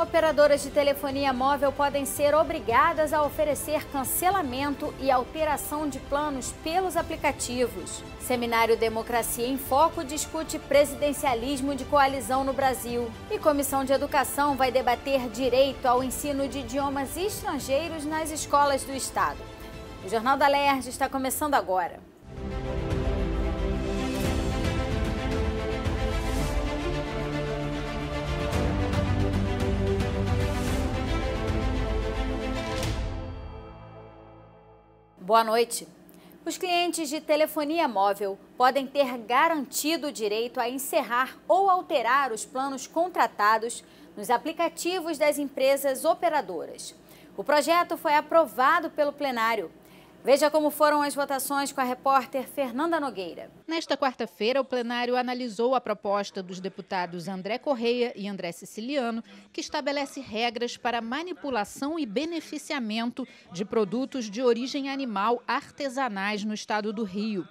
Operadoras de telefonia móvel podem ser obrigadas a oferecer cancelamento e alteração de planos pelos aplicativos. Seminário Democracia em Foco discute presidencialismo de coalizão no Brasil. E Comissão de Educação vai debater direito ao ensino de idiomas estrangeiros nas escolas do Estado. O Jornal da LERJ está começando agora. Boa noite. Os clientes de telefonia móvel podem ter garantido o direito a encerrar ou alterar os planos contratados nos aplicativos das empresas operadoras. O projeto foi aprovado pelo plenário Veja como foram as votações com a repórter Fernanda Nogueira. Nesta quarta-feira, o plenário analisou a proposta dos deputados André Correia e André Siciliano, que estabelece regras para manipulação e beneficiamento de produtos de origem animal artesanais no estado do Rio.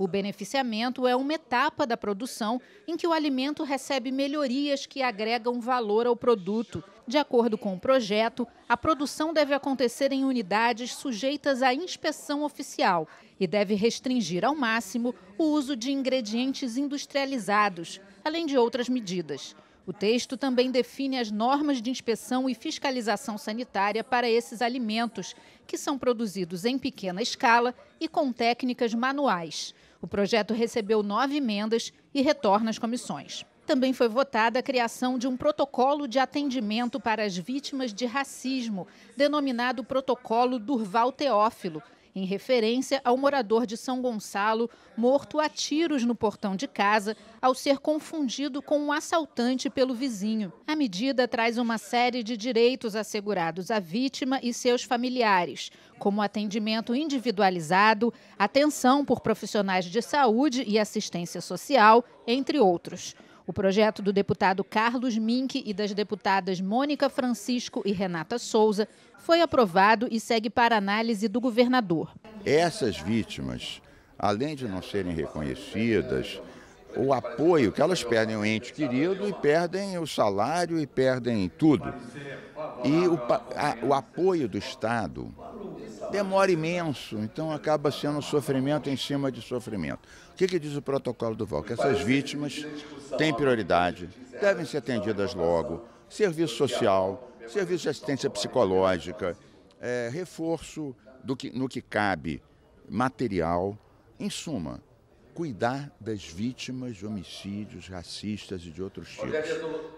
O beneficiamento é uma etapa da produção em que o alimento recebe melhorias que agregam valor ao produto. De acordo com o projeto, a produção deve acontecer em unidades sujeitas à inspeção oficial e deve restringir ao máximo o uso de ingredientes industrializados, além de outras medidas. O texto também define as normas de inspeção e fiscalização sanitária para esses alimentos, que são produzidos em pequena escala e com técnicas manuais. O projeto recebeu nove emendas e retorna às comissões. Também foi votada a criação de um protocolo de atendimento para as vítimas de racismo, denominado Protocolo Durval Teófilo, em referência ao morador de São Gonçalo morto a tiros no portão de casa ao ser confundido com um assaltante pelo vizinho. A medida traz uma série de direitos assegurados à vítima e seus familiares, como atendimento individualizado, atenção por profissionais de saúde e assistência social, entre outros. O projeto do deputado Carlos Mink e das deputadas Mônica Francisco e Renata Souza foi aprovado e segue para análise do governador. Essas vítimas, além de não serem reconhecidas, o apoio que elas perdem o ente querido e perdem o salário e perdem tudo. E o, a, o apoio do Estado demora imenso, então acaba sendo sofrimento em cima de sofrimento. O que, que diz o protocolo do VAL? Que essas vítimas têm prioridade, devem ser atendidas logo, serviço social, serviço de assistência psicológica, é, reforço do que, no que cabe, material, em suma, cuidar das vítimas de homicídios racistas e de outros tipos.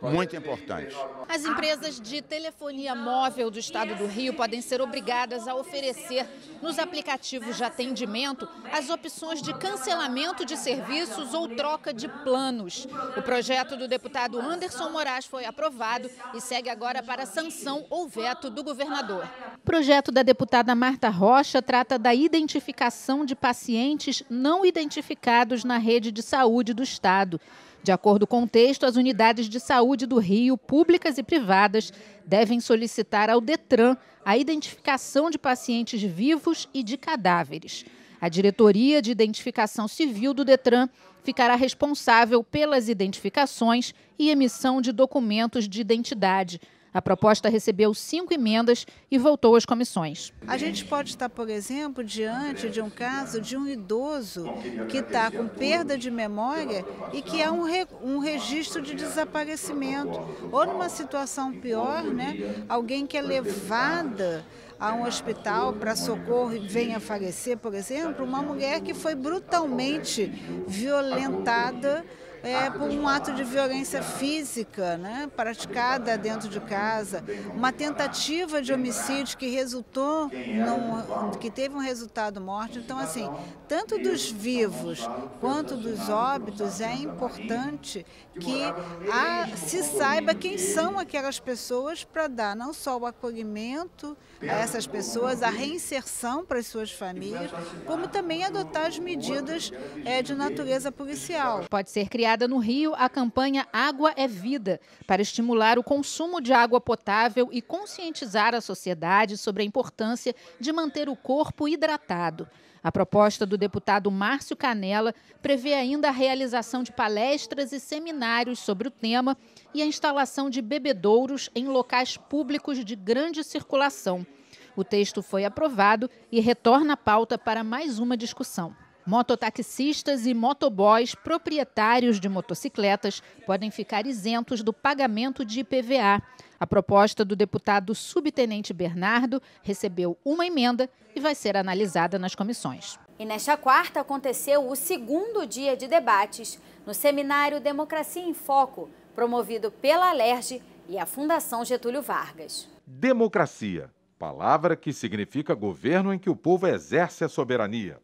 Muito importante. As empresas de telefonia móvel do estado do Rio podem ser obrigadas a oferecer nos aplicativos de atendimento as opções de cancelamento de serviços ou troca de planos. O projeto do deputado Anderson Moraes foi aprovado e segue agora para sanção ou veto do governador. O projeto da deputada Marta Rocha trata da identificação de pacientes não identificados na rede de saúde do Estado. De acordo com o texto, as unidades de saúde do Rio, públicas e privadas, devem solicitar ao Detran a identificação de pacientes vivos e de cadáveres. A Diretoria de Identificação Civil do Detran ficará responsável pelas identificações e emissão de documentos de identidade. A proposta recebeu cinco emendas e voltou às comissões. A gente pode estar, por exemplo, diante de um caso de um idoso que está com perda de memória e que há um, re, um registro de desaparecimento. Ou numa situação pior, né, alguém que é levada a um hospital para socorro e venha falecer, por exemplo, uma mulher que foi brutalmente violentada é, por um ato de violência física né, praticada dentro de casa, uma tentativa de homicídio que resultou, num, que teve um resultado morte. Então, assim, tanto dos vivos quanto dos óbitos, é importante que a, se saiba quem são aquelas pessoas para dar não só o acolhimento a essas pessoas, a reinserção para as suas famílias, como também adotar as medidas é, de natureza policial. Pode ser criada criada no Rio a campanha Água é Vida, para estimular o consumo de água potável e conscientizar a sociedade sobre a importância de manter o corpo hidratado. A proposta do deputado Márcio Canela prevê ainda a realização de palestras e seminários sobre o tema e a instalação de bebedouros em locais públicos de grande circulação. O texto foi aprovado e retorna à pauta para mais uma discussão. Mototaxistas e motoboys proprietários de motocicletas podem ficar isentos do pagamento de IPVA. A proposta do deputado subtenente Bernardo recebeu uma emenda e vai ser analisada nas comissões. E nesta quarta aconteceu o segundo dia de debates no seminário Democracia em Foco, promovido pela Alerj e a Fundação Getúlio Vargas. Democracia, palavra que significa governo em que o povo exerce a soberania.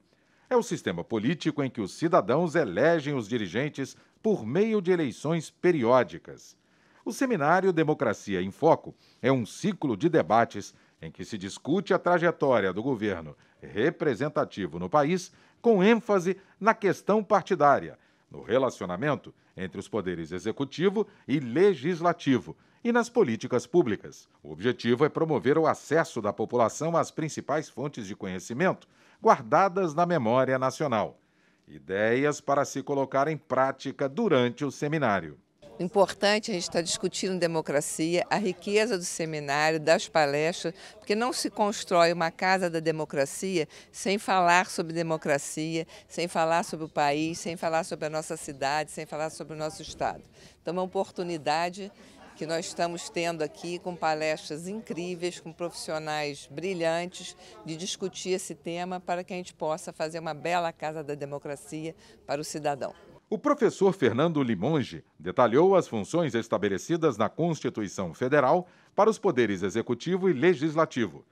É o sistema político em que os cidadãos elegem os dirigentes por meio de eleições periódicas. O seminário Democracia em Foco é um ciclo de debates em que se discute a trajetória do governo representativo no país, com ênfase na questão partidária, no relacionamento entre os poderes executivo e legislativo e nas políticas públicas. O objetivo é promover o acesso da população às principais fontes de conhecimento guardadas na memória nacional. Ideias para se colocar em prática durante o seminário. Importante a gente estar discutindo democracia, a riqueza do seminário, das palestras, porque não se constrói uma casa da democracia sem falar sobre democracia, sem falar sobre o país, sem falar sobre a nossa cidade, sem falar sobre o nosso Estado. Então, é uma oportunidade que nós estamos tendo aqui com palestras incríveis, com profissionais brilhantes, de discutir esse tema para que a gente possa fazer uma bela Casa da Democracia para o cidadão. O professor Fernando Limonge detalhou as funções estabelecidas na Constituição Federal para os poderes executivo e legislativo.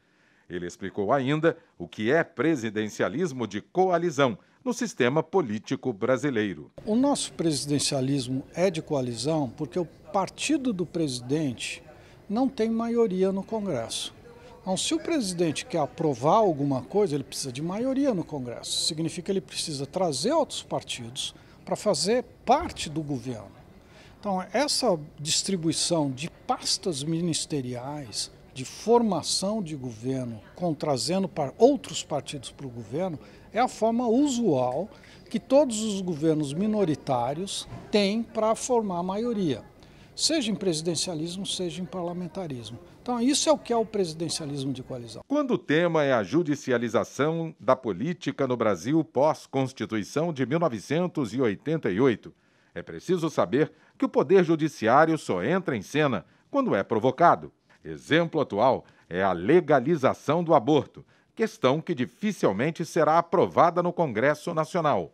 Ele explicou ainda o que é presidencialismo de coalizão no sistema político brasileiro. O nosso presidencialismo é de coalizão porque o partido do presidente não tem maioria no Congresso. Então, se o presidente quer aprovar alguma coisa, ele precisa de maioria no Congresso. Significa que ele precisa trazer outros partidos para fazer parte do governo. Então, essa distribuição de pastas ministeriais, de formação de governo, com trazendo para outros partidos para o governo, é a forma usual que todos os governos minoritários têm para formar a maioria, seja em presidencialismo, seja em parlamentarismo. Então, isso é o que é o presidencialismo de coalizão. Quando o tema é a judicialização da política no Brasil pós-Constituição de 1988, é preciso saber que o Poder Judiciário só entra em cena quando é provocado. Exemplo atual é a legalização do aborto, questão que dificilmente será aprovada no Congresso Nacional.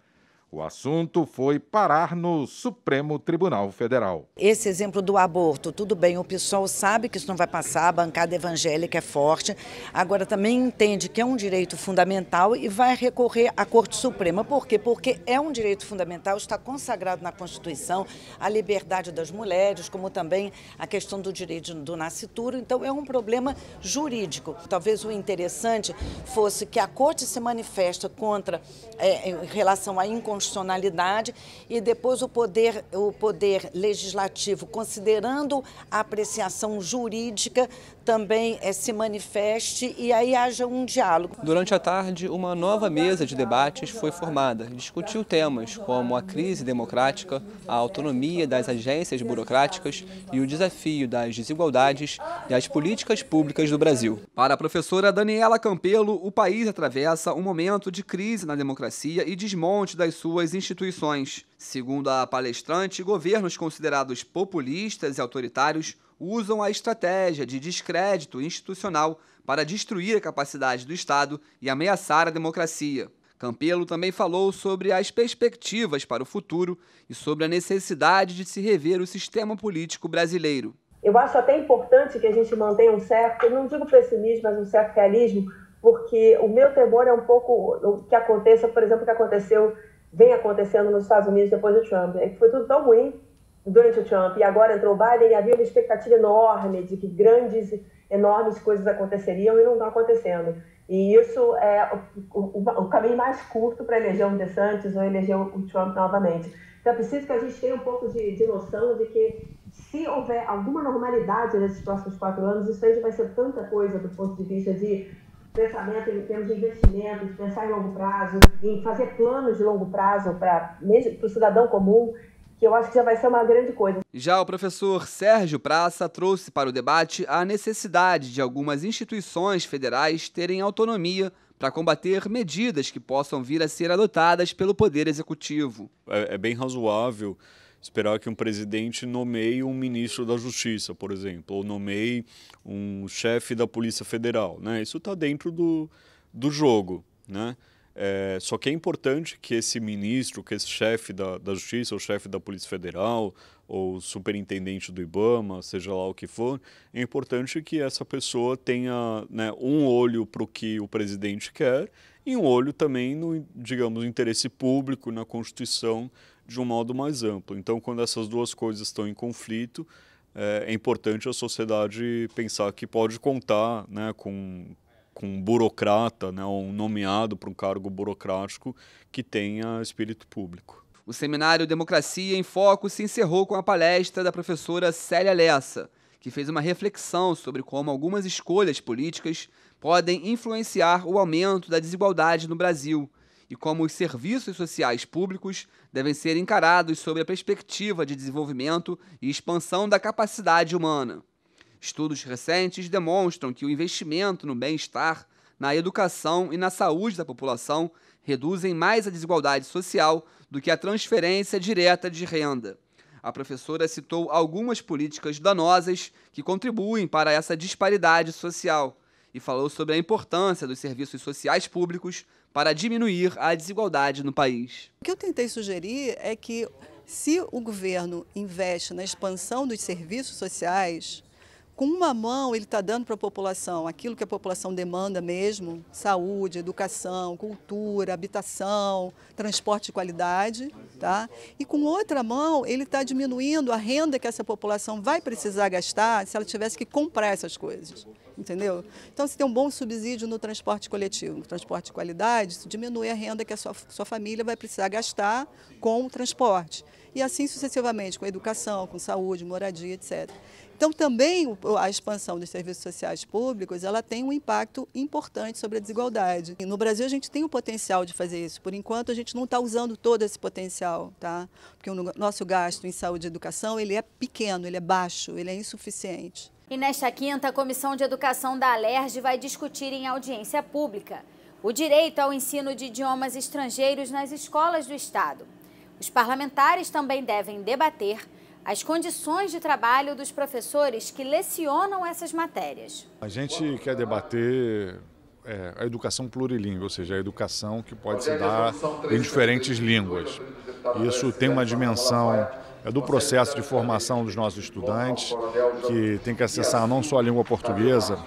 O assunto foi parar no Supremo Tribunal Federal. Esse exemplo do aborto, tudo bem, o PSOL sabe que isso não vai passar, a bancada evangélica é forte, agora também entende que é um direito fundamental e vai recorrer à Corte Suprema. Por quê? Porque é um direito fundamental, está consagrado na Constituição a liberdade das mulheres, como também a questão do direito do nascituro, então é um problema jurídico. Talvez o interessante fosse que a Corte se manifesta contra, é, em relação à inconstitucionalidade constitucionalidade e depois o poder, o poder legislativo, considerando a apreciação jurídica, também é, se manifeste e aí haja um diálogo. Durante a tarde, uma nova mesa de debates foi formada. Discutiu temas como a crise democrática, a autonomia das agências burocráticas e o desafio das desigualdades e as políticas públicas do Brasil. Para a professora Daniela Campelo, o país atravessa um momento de crise na democracia e desmonte das suas suas instituições. Segundo a palestrante, governos considerados populistas e autoritários usam a estratégia de descrédito institucional para destruir a capacidade do Estado e ameaçar a democracia. Campelo também falou sobre as perspectivas para o futuro e sobre a necessidade de se rever o sistema político brasileiro. Eu acho até importante que a gente mantenha um certo, não digo pessimismo, mas um certo realismo, porque o meu temor é um pouco o que aconteça, por exemplo, o que aconteceu vem acontecendo nos Estados Unidos depois do Trump. É que foi tudo tão ruim durante o Trump e agora entrou o Biden e havia uma expectativa enorme de que grandes, enormes coisas aconteceriam e não estão acontecendo. E isso é o, o, o caminho mais curto para eleger um DeSantis ou eleger o Trump novamente. Então é preciso que a gente tenha um pouco de, de noção de que se houver alguma normalidade nesses próximos quatro anos, isso aí vai ser tanta coisa do ponto de vista de pensamento em termos de investimentos, pensar em longo prazo, em fazer planos de longo prazo para o cidadão comum, que eu acho que já vai ser uma grande coisa. Já o professor Sérgio Praça trouxe para o debate a necessidade de algumas instituições federais terem autonomia para combater medidas que possam vir a ser adotadas pelo Poder Executivo. É, é bem razoável esperar que um presidente nomeie um ministro da Justiça, por exemplo, ou nomeie um chefe da Polícia Federal. Né? Isso está dentro do, do jogo. Né? É, só que é importante que esse ministro, que esse chefe da, da Justiça, ou chefe da Polícia Federal, ou superintendente do IBAMA, seja lá o que for, é importante que essa pessoa tenha né, um olho para o que o presidente quer e um olho também no, digamos, interesse público, na Constituição de um modo mais amplo. Então, quando essas duas coisas estão em conflito, é, é importante a sociedade pensar que pode contar né, com, com um burocrata, né, um nomeado para um cargo burocrático que tenha espírito público. O seminário Democracia em Foco se encerrou com a palestra da professora Célia Lessa, que fez uma reflexão sobre como algumas escolhas políticas podem influenciar o aumento da desigualdade no Brasil e como os serviços sociais públicos devem ser encarados sob a perspectiva de desenvolvimento e expansão da capacidade humana. Estudos recentes demonstram que o investimento no bem-estar, na educação e na saúde da população reduzem mais a desigualdade social do que a transferência direta de renda. A professora citou algumas políticas danosas que contribuem para essa disparidade social e falou sobre a importância dos serviços sociais públicos para diminuir a desigualdade no país. O que eu tentei sugerir é que, se o governo investe na expansão dos serviços sociais, com uma mão ele está dando para a população aquilo que a população demanda mesmo, saúde, educação, cultura, habitação, transporte de qualidade, tá? E com outra mão ele está diminuindo a renda que essa população vai precisar gastar se ela tivesse que comprar essas coisas entendeu? Então, se tem um bom subsídio no transporte coletivo, transporte de qualidade, isso diminui a renda que a sua, sua família vai precisar gastar com o transporte. E assim sucessivamente, com educação, com saúde, moradia, etc. Então, também a expansão dos serviços sociais públicos, ela tem um impacto importante sobre a desigualdade. E no Brasil, a gente tem o potencial de fazer isso. Por enquanto, a gente não está usando todo esse potencial, tá? Porque o nosso gasto em saúde e educação, ele é pequeno, ele é baixo, ele é insuficiente. E nesta quinta, a Comissão de Educação da Alerj vai discutir em audiência pública o direito ao ensino de idiomas estrangeiros nas escolas do Estado. Os parlamentares também devem debater as condições de trabalho dos professores que lecionam essas matérias. A gente quer debater é, a educação plurilíngue, ou seja, a educação que pode se dar em diferentes línguas. Isso tem uma dimensão é do processo de formação dos nossos estudantes, que tem que acessar não só a língua portuguesa,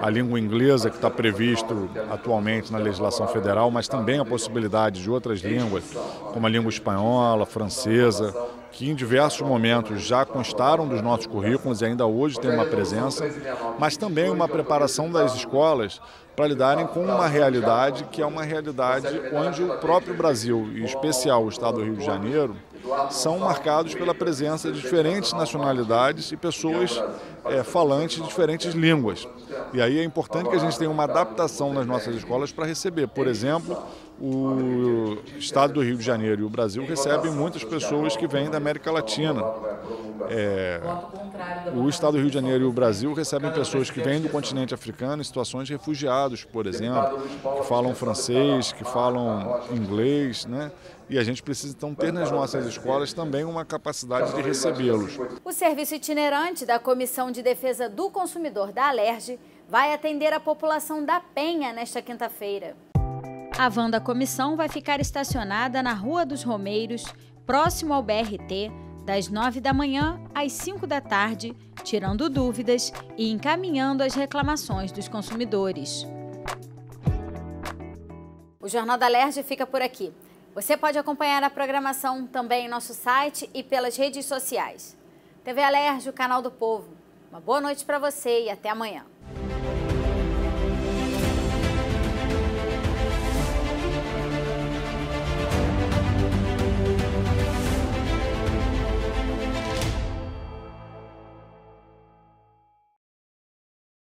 a língua inglesa, que está previsto atualmente na legislação federal, mas também a possibilidade de outras línguas, como a língua espanhola, francesa, que em diversos momentos já constaram dos nossos currículos e ainda hoje tem uma presença, mas também uma preparação das escolas para lidarem com uma realidade que é uma realidade onde o próprio Brasil, e em especial o Estado do Rio de Janeiro, são marcados pela presença de diferentes nacionalidades e pessoas é, falantes de diferentes línguas. E aí é importante que a gente tenha uma adaptação nas nossas escolas para receber, por exemplo, o Estado do Rio de Janeiro e o Brasil recebem muitas pessoas que vêm da América Latina. É, o Estado do Rio de Janeiro e o Brasil recebem pessoas que vêm do continente africano em situações de refugiados, por exemplo, que falam francês, que falam inglês, né? E a gente precisa então ter nas nossas escolas também uma capacidade de recebê-los. O serviço itinerante da Comissão de Defesa do Consumidor da Alerj vai atender a população da Penha nesta quinta-feira. A van da comissão vai ficar estacionada na Rua dos Romeiros, próximo ao BRT, das 9 da manhã às 5 da tarde, tirando dúvidas e encaminhando as reclamações dos consumidores. O Jornal da Alerj fica por aqui. Você pode acompanhar a programação também em nosso site e pelas redes sociais. TV Alerj, o canal do povo. Uma boa noite para você e até amanhã.